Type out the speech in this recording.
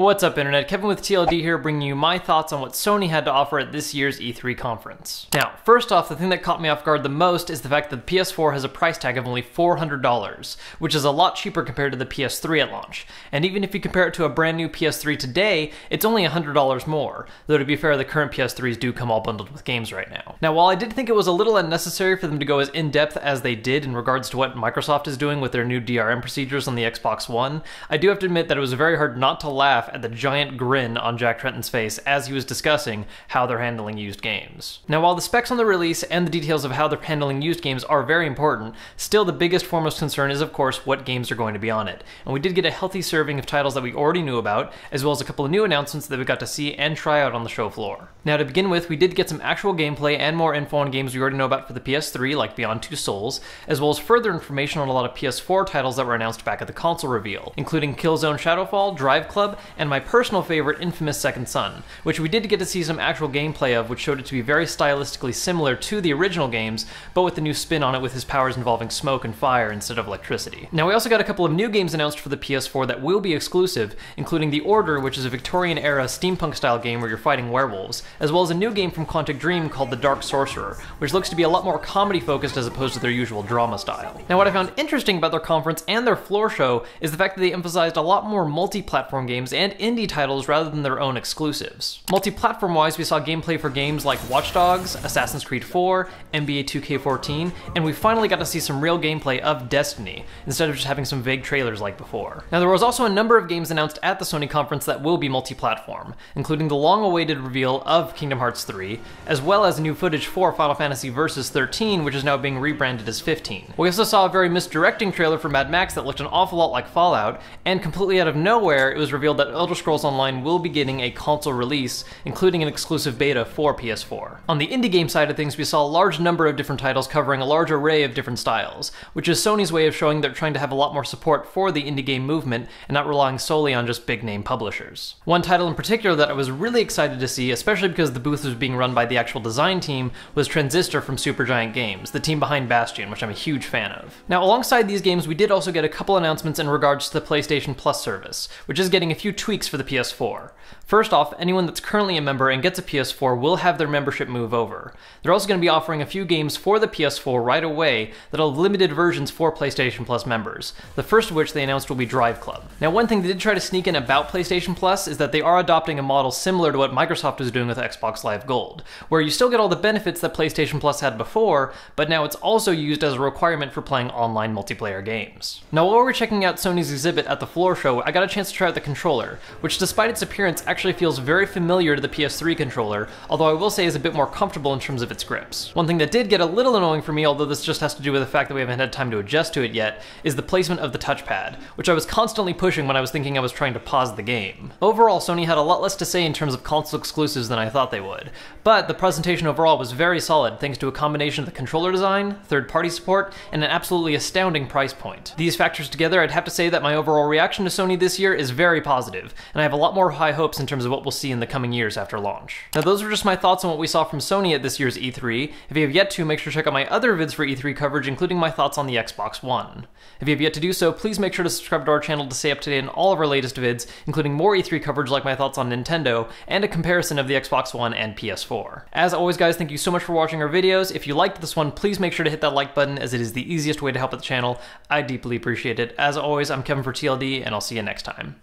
What's up internet, Kevin with TLD here bringing you my thoughts on what Sony had to offer at this year's E3 conference. Now, first off, the thing that caught me off guard the most is the fact that the PS4 has a price tag of only $400, which is a lot cheaper compared to the PS3 at launch. And even if you compare it to a brand new PS3 today, it's only $100 more, though to be fair, the current PS3s do come all bundled with games right now. Now, while I did think it was a little unnecessary for them to go as in-depth as they did in regards to what Microsoft is doing with their new DRM procedures on the Xbox One, I do have to admit that it was very hard not to laugh laugh at the giant grin on Jack Tretton's face as he was discussing how they're handling used games. Now, while the specs on the release and the details of how they're handling used games are very important, still the biggest foremost concern is, of course, what games are going to be on it. And we did get a healthy serving of titles that we already knew about, as well as a couple of new announcements that we got to see and try out on the show floor. Now, to begin with, we did get some actual gameplay and more info on games we already know about for the PS3, like Beyond Two Souls, as well as further information on a lot of PS4 titles that were announced back at the console reveal, including Killzone Shadowfall, Drive Club, and my personal favorite, Infamous Second Son, which we did get to see some actual gameplay of, which showed it to be very stylistically similar to the original games, but with a new spin on it with his powers involving smoke and fire instead of electricity. Now, we also got a couple of new games announced for the PS4 that will be exclusive, including The Order, which is a Victorian era steampunk style game where you're fighting werewolves, as well as a new game from Quantic Dream called The Dark Sorcerer, which looks to be a lot more comedy focused as opposed to their usual drama style. Now, what I found interesting about their conference and their floor show is the fact that they emphasized a lot more multi platform games and indie titles rather than their own exclusives. Multi-platform wise, we saw gameplay for games like Watch Dogs, Assassin's Creed 4, NBA 2K14, and we finally got to see some real gameplay of Destiny, instead of just having some vague trailers like before. Now there was also a number of games announced at the Sony conference that will be multi-platform, including the long-awaited reveal of Kingdom Hearts 3, as well as new footage for Final Fantasy Versus 13, which is now being rebranded as 15. We also saw a very misdirecting trailer for Mad Max that looked an awful lot like Fallout, and completely out of nowhere, it was revealed that Elder Scrolls Online will be getting a console release, including an exclusive beta for PS4. On the indie game side of things, we saw a large number of different titles covering a large array of different styles, which is Sony's way of showing they're trying to have a lot more support for the indie game movement and not relying solely on just big name publishers. One title in particular that I was really excited to see, especially because the booth was being run by the actual design team, was Transistor from Supergiant Games, the team behind Bastion, which I'm a huge fan of. Now, alongside these games, we did also get a couple announcements in regards to the PlayStation Plus service, which is getting a few tweaks for the PS4. First off, anyone that's currently a member and gets a PS4 will have their membership move over. They're also going to be offering a few games for the PS4 right away that'll have limited versions for PlayStation Plus members. The first of which they announced will be Drive Club. Now, one thing they did try to sneak in about PlayStation Plus is that they are adopting a model similar to what Microsoft is doing with Xbox Live Gold, where you still get all the benefits that PlayStation Plus had before, but now it's also used as a requirement for playing online multiplayer games. Now, while we we're checking out Sony's exhibit at the floor show, I got a chance to try out the controller, which despite its appearance actually feels very familiar to the PS3 controller, although I will say is a bit more comfortable in terms of its grips. One thing that did get a little annoying for me, although this just has to do with the fact that we haven't had time to adjust to it yet, is the placement of the touchpad, which I was constantly pushing when I was thinking I was trying to pause the game. Overall, Sony had a lot less to say in terms of console exclusives than I thought they would, but the presentation overall was very solid thanks to a combination of the controller design, third-party support, and an absolutely astounding price point. These factors together, I'd have to say that my overall reaction to Sony this year is very positive, and I have a lot more high hopes in terms of what we'll see in the coming years after launch. Now those were just my thoughts on what we saw from Sony at this year's E3. If you have yet to, make sure to check out my other vids for E3 coverage, including my thoughts on the Xbox One. If you have yet to do so, please make sure to subscribe to our channel to stay up to date on all of our latest vids, including more E3 coverage like my thoughts on Nintendo, and a comparison of the Xbox One and PS4. As always guys, thank you so much for watching our videos. If you liked this one, please make sure to hit that like button as it is the easiest way to help the channel. I deeply appreciate it. As always, I'm Kevin for TLD, and I'll see you next time.